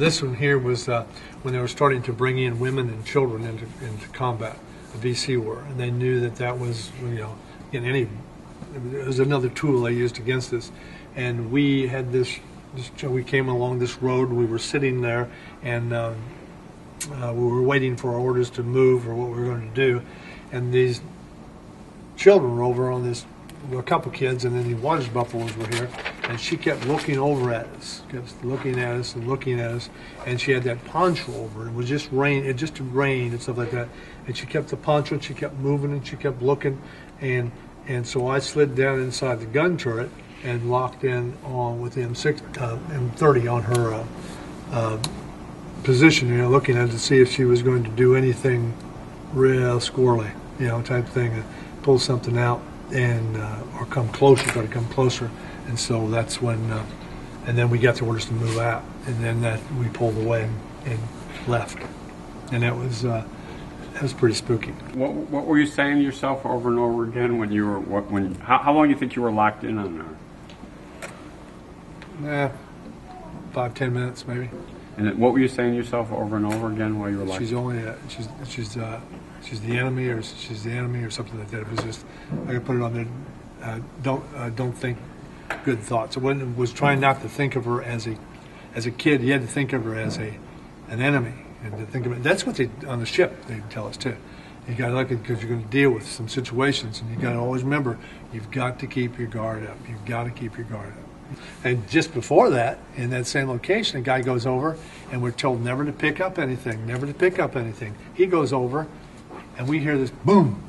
this one here was uh, when they were starting to bring in women and children into, into combat, the VC war, and they knew that that was, you know, in any, it was another tool they used against us. And we had this, this we came along this road, we were sitting there, and um, uh, we were waiting for orders to move or what we were going to do, and these children were over on this, a couple kids, and then the Waters Buffaloes were here, and she kept looking over at us, kept looking at us and looking at us, and she had that poncho over. It was just rain, it just rained and stuff like that, and she kept the poncho, and she kept moving, and she kept looking, and and so I slid down inside the gun turret and locked in on with the M6, uh, M30 on her uh, uh, position, you know, looking at it to see if she was going to do anything real squirrely, you know, type thing, and pull something out and uh, or come closer, try to come closer, and so that's when, uh, and then we got the orders to move out, and then that we pulled away and, and left, and that was uh, that was pretty spooky. What, what were you saying to yourself over and over again when you were what, when how, how long do you think you were locked in on her? Eh, five ten minutes maybe. And what were you saying to yourself over and over again while you were locked? She's only uh, she's she's uh, she's the enemy, or she's the enemy, or something like that. It was just I could put it on there. Uh, don't uh, don't think good thoughts. I wasn't- was trying not to think of her as a as a kid. You had to think of her as a an enemy, and to think of it. That's what they on the ship they tell us too. You got to look at because you're going to deal with some situations, and you got to always remember you've got to keep your guard up. You've got to keep your guard up. And just before that, in that same location, a guy goes over, and we're told never to pick up anything, never to pick up anything. He goes over, and we hear this boom,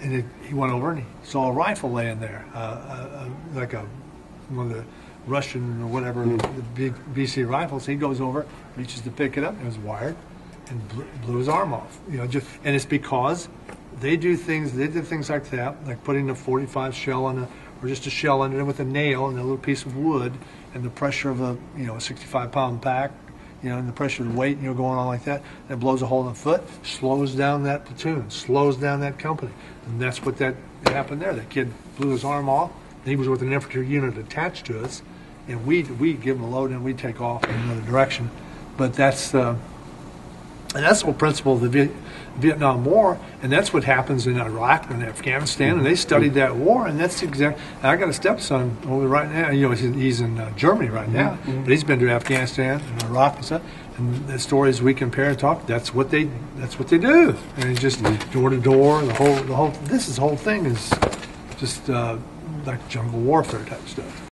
and it, he went over and he saw a rifle laying there, uh, uh, uh, like a one of the Russian or whatever the big VC rifles. He goes over, reaches to pick it up, and it was wired, and blew, blew his arm off. You know, just and it's because they do things. They did things like that, like putting a 45 shell on a or just a shell under it with a nail and a little piece of wood, and the pressure of a you know a 65 pound pack. You know, and the pressure of weight, you know, going on like that, and it blows a hole in the foot, slows down that platoon, slows down that company, and that's what that happened there. That kid blew his arm off. He was with an infantry unit attached to us, and we we give him a load and we take off in another direction. But that's uh, and that's the whole principle of the Viet- Vietnam War, and that's what happens in Iraq and Afghanistan. And they studied that war, and that's exactly. I got a stepson over right now. You know, he's, he's in uh, Germany right now, but he's been to Afghanistan and Iraq and stuff. And the stories we compare and talk, that's what they that's what they do. And it's just door to door. The whole the whole this is the whole thing is just uh, like jungle warfare type stuff.